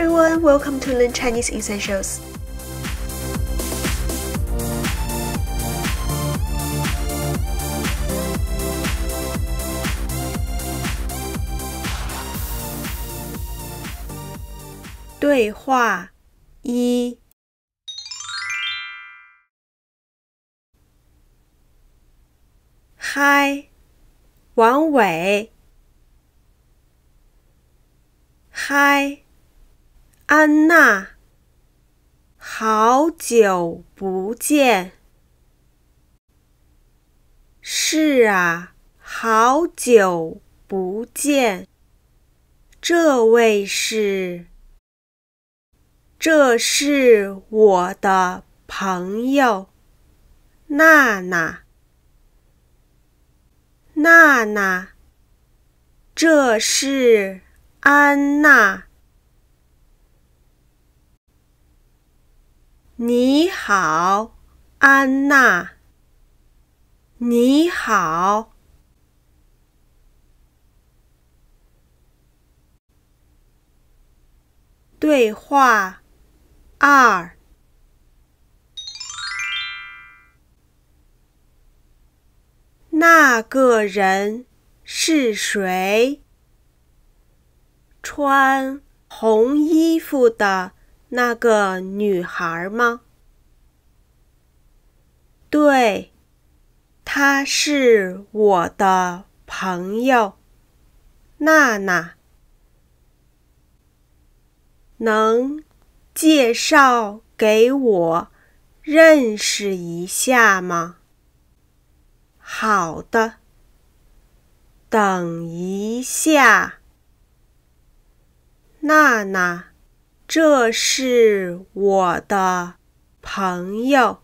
everyone, welcome to Learn Chinese Essentials. Hi, Wang Wei. Hi. 安娜，好久不见。是啊，好久不见。这位是，这是我的朋友娜娜。娜娜，这是。安娜，你好，安娜，你好。对话二：那个人是谁？穿红衣服的那个女孩吗？对，她是我的朋友，娜娜。能介绍给我认识一下吗？好的，等一下。娜娜，这是我的朋友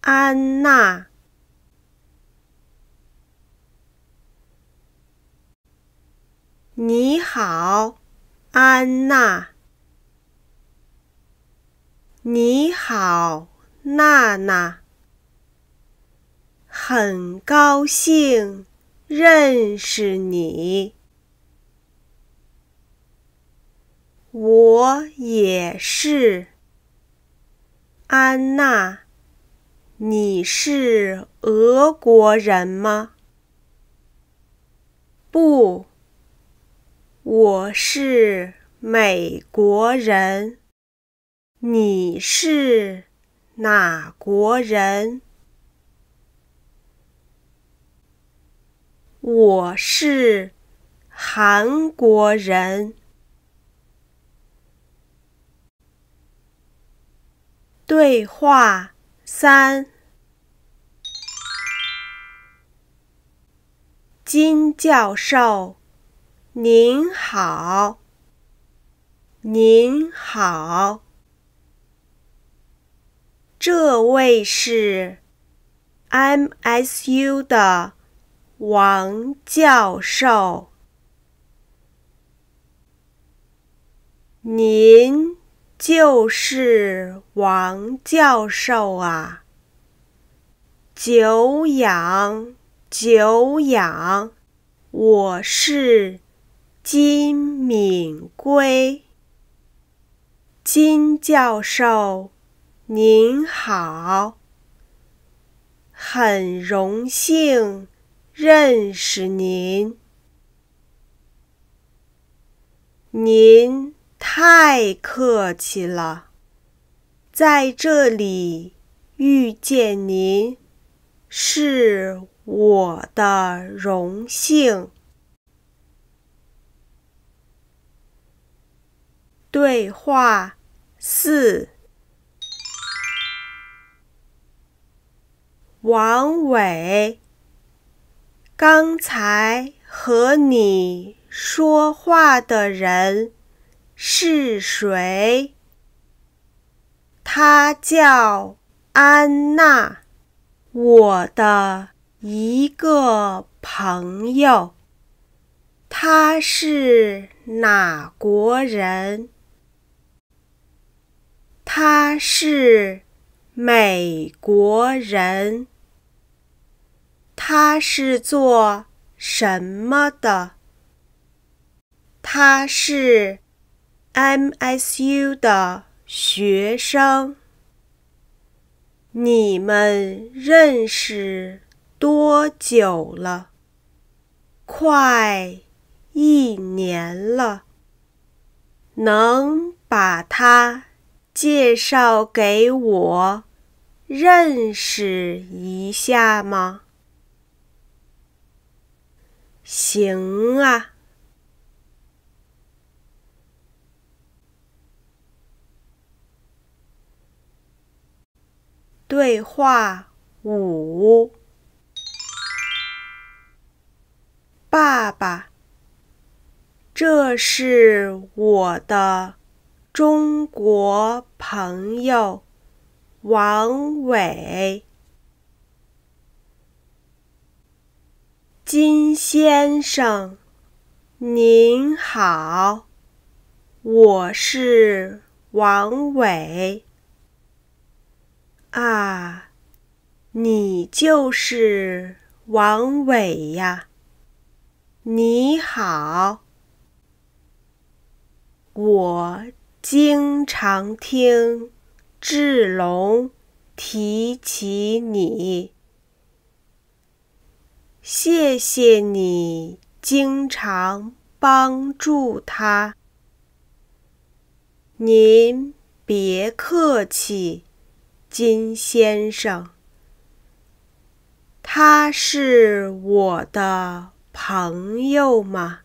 安娜。你好，安娜。你好，娜娜。很高兴认识你。我也是，安娜。你是俄国人吗？不，我是美国人。你是哪国人？我是韩国人。对话三：金教授，您好，您好。这位是 MSU 的王教授，您。就是王教授啊！久仰久仰，我是金敏圭。金教授您好，很荣幸认识您。您。太客气了，在这里遇见您是我的荣幸。对话四：王伟，刚才和你说话的人。是谁？她叫安娜，我的一个朋友。她是哪国人？她是美国人。她是做什么的？她是。MSU 的学生。你们认识多久了？快一年了。能把他介绍给我认识一下吗？行啊。对话五：爸爸，这是我的中国朋友王伟。金先生，您好，我是王伟。啊，你就是王伟呀！你好，我经常听志龙提起你。谢谢你经常帮助他。您别客气。金先生，他是我的朋友吗？